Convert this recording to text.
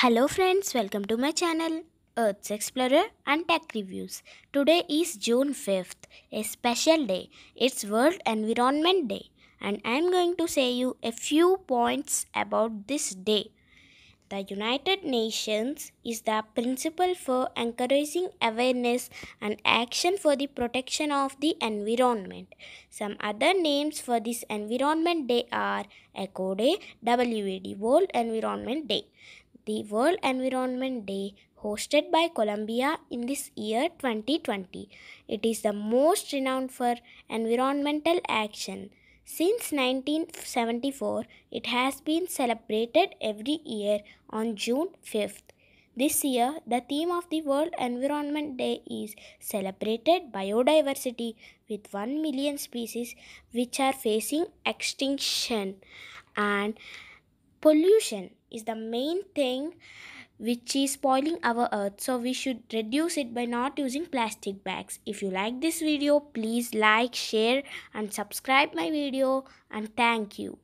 Hello friends, welcome to my channel Earth's Explorer and Tech Reviews. Today is June 5th, a special day. It's World Environment Day and I'm going to say you a few points about this day. The United Nations is the principal for encouraging awareness and action for the protection of the environment. Some other names for this Environment Day are Eco Day, WAD World Environment Day. The World Environment Day hosted by Colombia in this year 2020. It is the most renowned for environmental action. Since 1974, it has been celebrated every year on June 5th. This year, the theme of the World Environment Day is celebrated biodiversity with 1 million species which are facing extinction and pollution is the main thing which is spoiling our earth so we should reduce it by not using plastic bags. If you like this video please like share and subscribe my video and thank you.